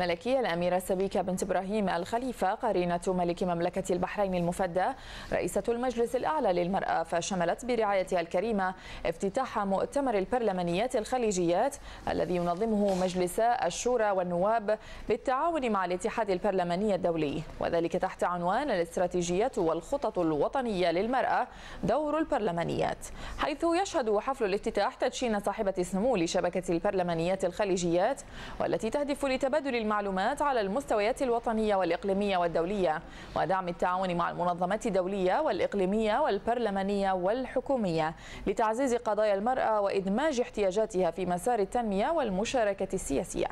ملكية الأميرة سبيكة بنت إبراهيم الخليفة قرينة ملك مملكة البحرين المفدى رئيسة المجلس الأعلى للمرأة فشملت برعايتها الكريمة افتتاح مؤتمر البرلمانيات الخليجيات الذي ينظمه مجلس الشورى والنواب بالتعاون مع الاتحاد البرلماني الدولي. وذلك تحت عنوان الاستراتيجيات والخطط الوطنية للمرأة دور البرلمانيات. حيث يشهد حفل الافتتاح تدشين صاحبة السمو لشبكة البرلمانيات الخليجيات والتي تهدف لتبادل المعلومات على المستويات الوطنية والإقليمية والدولية ودعم التعاون مع المنظمات الدولية والإقليمية والبرلمانية والحكومية لتعزيز قضايا المرأة وإدماج احتياجاتها في مسار التنمية والمشاركة السياسية.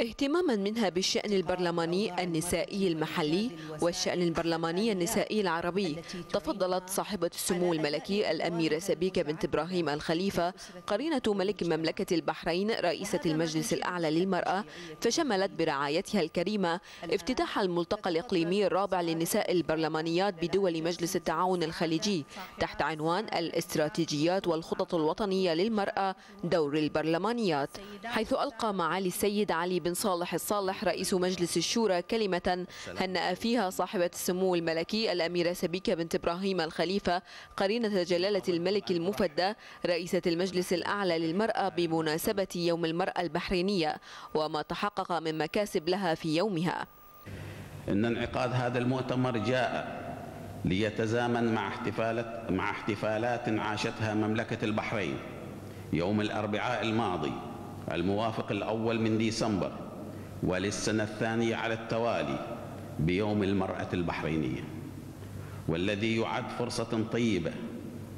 اهتماما منها بالشأن البرلماني النسائي المحلي والشأن البرلماني النسائي العربي. تفضلت صاحبة السمو الملكي الأميرة سبيكة بنت إبراهيم الخليفة قرينة ملك مملكة البحرين رئيسة المجلس الأعلى للمرأة فشملت برعايتها الكريمة افتتاح الملتقى الإقليمي الرابع للنساء البرلمانيات بدول مجلس التعاون الخليجي تحت عنوان الاستراتيجيات والخطط الوطنية للمرأة دور البرلمانيات حيث ألقى معالي السيد علي بن صالح الصالح رئيس مجلس الشورى كلمة هنأ فيها صاحبة السمو الملكي الأميرة سبيكة بنت إبراهيم الخليفة قرينة جلالة الملك المفدى رئيسة المجلس الأعلى للمرأة بمناسبة يوم المرأة البحرينية وما تحقق من مكاسب لها في يومها. إن انعقاد هذا المؤتمر جاء ليتزامن مع احتفالات مع احتفالات عاشتها مملكة البحرين يوم الأربعاء الماضي. الموافق الأول من ديسمبر وللسنة الثانية على التوالي بيوم المرأة البحرينية. والذي يعد فرصة طيبة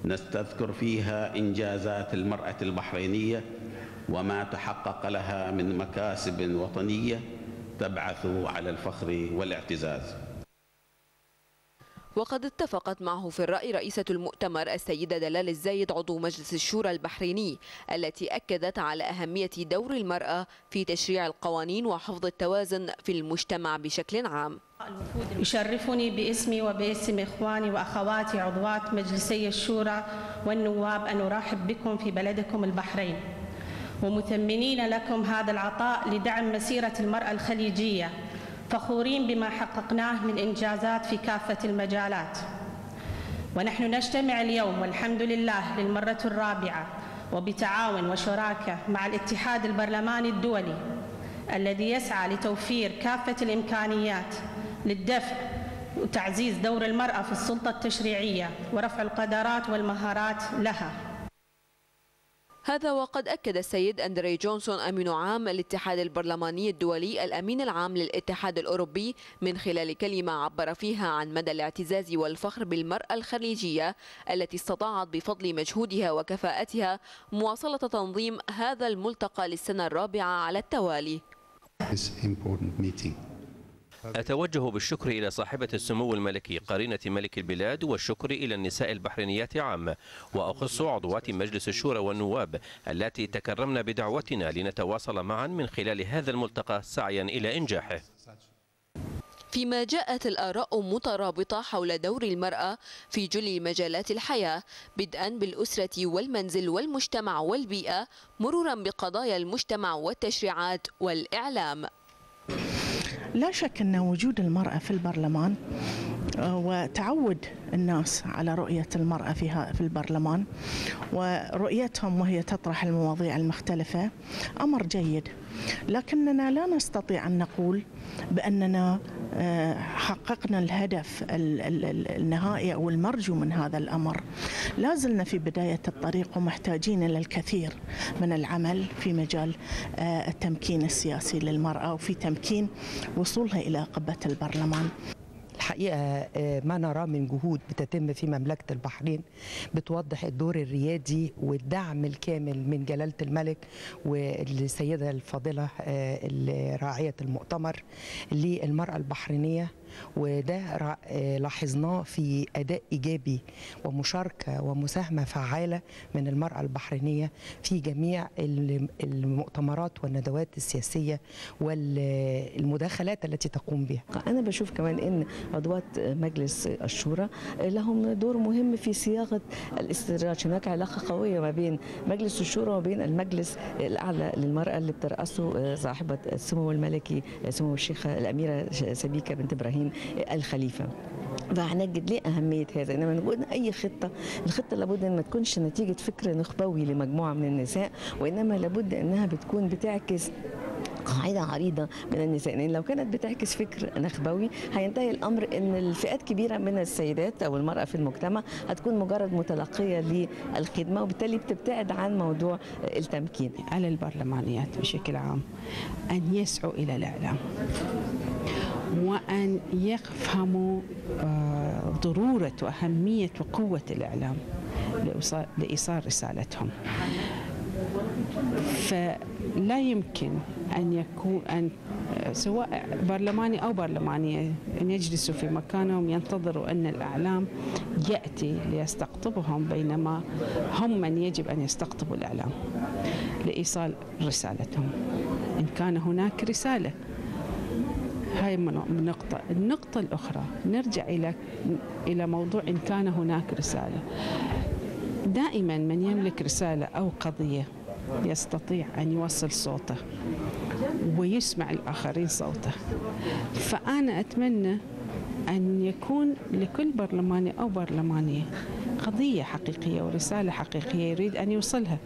نستذكر فيها إنجازات المرأة البحرينية وما تحقق لها من مكاسب وطنية تبعث على الفخر والاعتزاز. وقد اتفقت معه في الرأي رئيسة المؤتمر السيدة دلال الزايد عضو مجلس الشورى البحريني التي أكدت على أهمية دور المرأة في تشريع القوانين وحفظ التوازن في المجتمع بشكل عام. يشرفني باسمي وباسم إخواني وأخواتي عضوات مجلسي الشورى والنواب أن أرحب بكم في بلدكم البحرين. ومثمنين لكم هذا العطاء لدعم مسيرة المرأة الخليجية. فخورين بما حققناه من إنجازات في كافة المجالات. ونحن نجتمع اليوم والحمد لله للمرة الرابعة وبتعاون وشراكة مع الاتحاد البرلماني الدولي الذي يسعى لتوفير كافة الإمكانيات للدفع وتعزيز دور المرأة في السلطة التشريعية ورفع القدرات والمهارات لها. هذا وقد أكد السيد أندري جونسون أمين عام الاتحاد البرلماني الدولي الأمين العام للاتحاد الأوروبي من خلال كلمة عبر فيها عن مدى الاعتزاز والفخر بالمرأة الخليجية التي استطاعت بفضل مجهودها وكفاءتها مواصلة تنظيم هذا الملتقى للسنة الرابعة على التوالي. أتوجه بالشكر إلى صاحبة السمو الملكي قرينة ملك البلاد والشكر إلى النساء البحرينيات عامة وأخص عضوات مجلس الشورى والنواب التي تكرمن بدعوتنا لنتواصل معا من خلال هذا الملتقى سعيا إلى إنجاحه. فيما جاءت الآراء مترابطة حول دور المرأة في جل مجالات الحياة بدءا بالأسرة والمنزل والمجتمع والبيئة مرورا بقضايا المجتمع والتشريعات والإعلام. لا شك أن وجود المرأة في البرلمان وتعود الناس على رؤية المرأة فيها في البرلمان ورؤيتهم وهي تطرح المواضيع المختلفة أمر جيد. لكننا لا نستطيع أن نقول بأننا حققنا الهدف النهائي أو المرجو من هذا الأمر. لا زلنا في بداية الطريق ومحتاجين إلى الكثير من العمل في مجال التمكين السياسي للمرأة وفي تمكين وصولها إلى قبة البرلمان. الحقيقة ما نراه من جهود بتتم في مملكة البحرين بتوضح الدور الريادي والدعم الكامل من جلالة الملك والسيدة الفاضلة راعيه المؤتمر للمرأة البحرينية. وده لاحظناه في أداء إيجابي ومشاركة ومساهمة فعالة من المرأة البحرينية في جميع المؤتمرات والندوات السياسية والمداخلات التي تقوم بها. أنا بشوف كمان أن عضوات مجلس الشورى لهم دور مهم في صياغة الاستدراج. هناك علاقة قوية ما بين مجلس الشورى وبين المجلس الأعلى للمرأة اللي بترأسه صاحبة السمو الملكي سمو الشيخة الأميرة سبيكة بنت إبراهيم. الخليفة. فهنجد ليه أهمية هذا؟ إنما نقول أي خطة الخطة لابد أن ما تكونش نتيجة فكر نخبوي لمجموعة من النساء وإنما لابد أنها بتكون بتعكس قاعدة عريضة من النساء. لأن لو كانت بتعكس فكر نخبوي هينتهي الأمر أن الفئات كبيرة من السيدات أو المرأة في المجتمع هتكون مجرد متلقية للخدمة وبالتالي بتبتعد عن موضوع التمكين. على البرلمانيات بشكل عام أن يسعوا إلى الإعلام. وأن يفهموا ضرورة وأهمية وقوة الإعلام لإيصال رسالتهم. فلا يمكن أن يكون أن سواء برلماني أو برلمانية أن يجلسوا في مكانهم ينتظروا أن الإعلام يأتي ليستقطبهم بينما هم من يجب أن يستقطبوا الإعلام لإيصال رسالتهم. إن كان هناك رسالة هاي نقطة. النقطة الأخرى نرجع إلى إلى موضوع إن كان هناك رسالة. دائما من يملك رسالة أو قضية يستطيع أن يوصل صوته ويسمع الآخرين صوته. فأنا أتمنى أن يكون لكل برلماني أو برلمانية قضية حقيقية ورسالة حقيقية يريد أن يوصلها.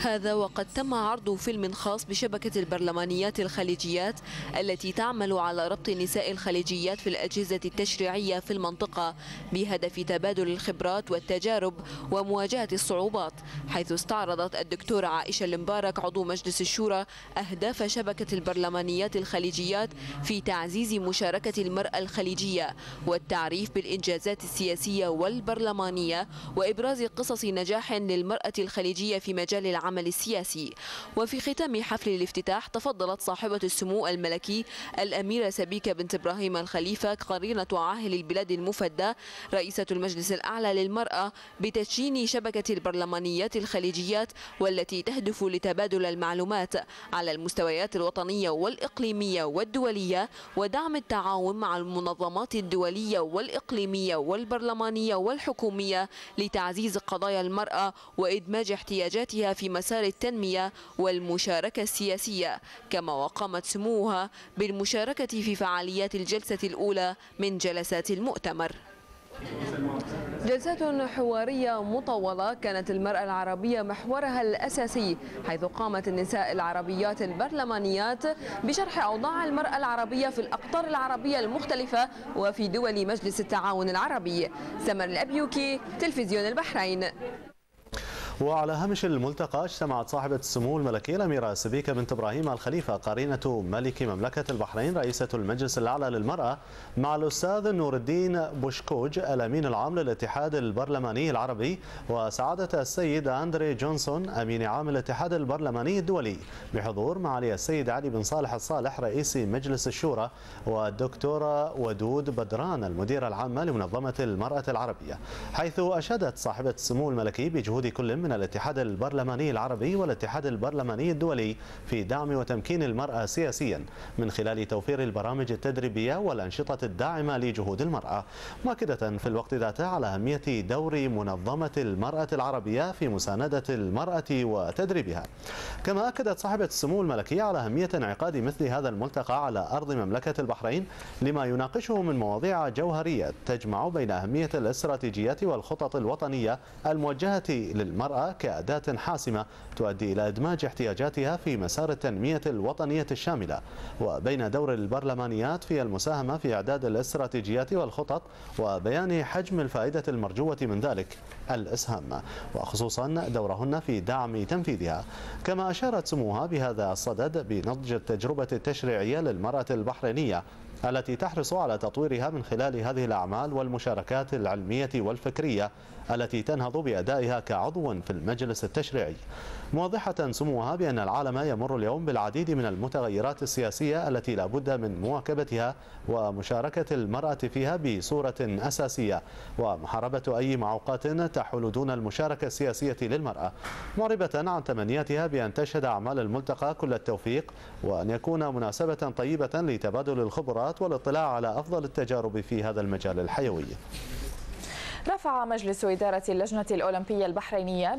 هذا وقد تم عرض فيلم خاص بشبكة البرلمانيات الخليجيات التي تعمل على ربط النساء الخليجيات في الأجهزة التشريعية في المنطقة بهدف تبادل الخبرات والتجارب ومواجهة الصعوبات حيث استعرضت الدكتورة عائشة المبارك عضو مجلس الشورى أهداف شبكة البرلمانيات الخليجيات في تعزيز مشاركة المرأة الخليجية والتعريف بالإنجازات السياسية والبرلمانية وإبراز قصص نجاح للمرأة الخليجية في مجال مجال العمل السياسي. وفي ختام حفل الافتتاح تفضلت صاحبة السمو الملكي الأميرة سبيكة بنت إبراهيم الخليفة قرينة عاهل البلاد المفدى رئيسة المجلس الأعلى للمرأة بتشجين شبكة البرلمانيات الخليجيات والتي تهدف لتبادل المعلومات على المستويات الوطنية والإقليمية والدولية ودعم التعاون مع المنظمات الدولية والإقليمية والبرلمانية والحكومية لتعزيز قضايا المرأة وإدماج احتياجاتها في مسار التنمية والمشاركة السياسية كما وقامت سموها بالمشاركة في فعاليات الجلسة الأولى من جلسات المؤتمر. جلسات حوارية مطولة كانت المرأة العربية محورها الأساسي حيث قامت النساء العربيات البرلمانيات بشرح أوضاع المرأة العربية في الأقطار العربية المختلفة وفي دول مجلس التعاون العربي. سمر الأبيوكي تلفزيون البحرين. وعلى هامش الملتقى اجتمعت صاحبة السمو الملكية الأميرة سبيكة بنت إبراهيم الخليفة قرينة ملك مملكة البحرين رئيسة المجلس الأعلى للمرأة مع الأستاذ نور الدين بوشكوج الأمين العام للاتحاد البرلماني العربي وسعادة السيد أندري جونسون أمين عام الاتحاد البرلماني الدولي بحضور معالي السيد علي بن صالح الصالح رئيس مجلس الشورى والدكتورة ودود بدران المديرة العامة لمنظمة المرأة العربية حيث أشادت صاحبة السمو الملكي بجهود كل من الاتحاد البرلماني العربي والاتحاد البرلماني الدولي في دعم وتمكين المرأة سياسيا من خلال توفير البرامج التدريبية والأنشطة الداعمة لجهود المرأة مؤكدة في الوقت ذاته على أهمية دور منظمة المرأة العربية في مساندة المرأة وتدريبها. كما أكدت صاحبة السمو الملكية على أهمية انعقاد مثل هذا الملتقى على أرض مملكة البحرين لما يناقشه من مواضيع جوهرية تجمع بين أهمية الاستراتيجيات والخطط الوطنية الموجهة للمرأة كأداة حاسمة تؤدي إلى إدماج احتياجاتها في مسار التنمية الوطنية الشاملة. وبين دور البرلمانيات في المساهمة في إعداد الاستراتيجيات والخطط وبيان حجم الفائدة المرجوة من ذلك الإسهام. وخصوصا دورهن في دعم تنفيذها. كما أشارت سموها بهذا الصدد بنضج التجربة التشريعية للمرأة البحرينية التي تحرص على تطويرها من خلال هذه الأعمال والمشاركات العلمية والفكرية التي تنهض بأدائها كعضو في المجلس التشريعي. موضحة سموها بأن العالم يمر اليوم بالعديد من المتغيرات السياسية التي لا بد من مواكبتها ومشاركة المرأة فيها بصورة أساسية ومحاربة أي معوقات تحول دون المشاركة السياسية للمرأة. معربة عن تمنياتها بأن تشهد أعمال الملتقى كل التوفيق وأن يكون مناسبة طيبة لتبادل الخبرات والاطلاع على أفضل التجارب في هذا المجال الحيوي. رفع مجلس إدارة اللجنة الأولمبية البحرينية